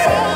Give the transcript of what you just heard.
Yeah.